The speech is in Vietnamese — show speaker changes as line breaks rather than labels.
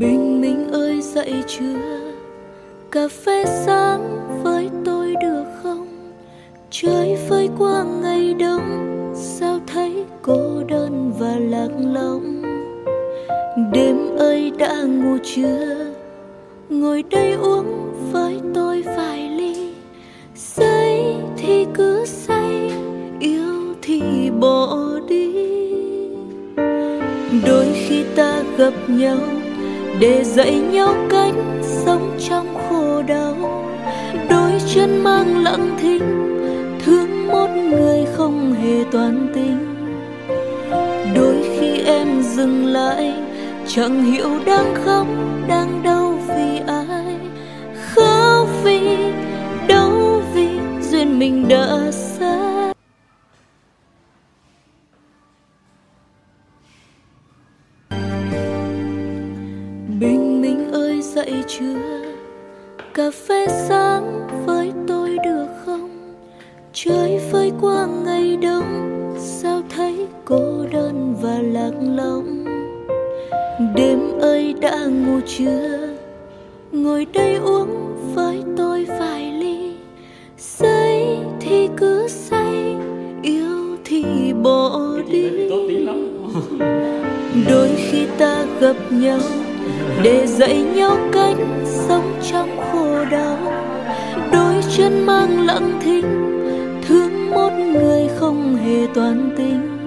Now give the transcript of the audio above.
bình minh ơi, dậy chưa? Cà phê sáng với tôi được không? Trời phơi qua ngày đông, sao thấy cô đơn và lạc lõng? Đêm ơi đã ngủ chưa? Ngồi đây uống với tôi vài ly. Say thì cứ say, yêu thì bỏ đi. Đôi khi ta gặp nhau để dạy nhau cách sống trong khổ đau. Đôi chân mang lặng thinh, thương một người không hề toàn tình đôi khi em dừng lại, chẳng hiểu đang khóc, đang đau dậy chưa? Cà phê sáng với tôi được không? Trời phơi qua ngày đông sao thấy cô đơn và lạc lõng? Đêm ơi đã ngủ chưa? Ngồi đây uống với tôi vài ly. Say thì cứ say yêu thì bỏ đi. đôi khi ta gặp nhau để dạy nhau cách sống trong khổ đau. Đôi chân mang lặng thinh, thương một người không hề toàn tình.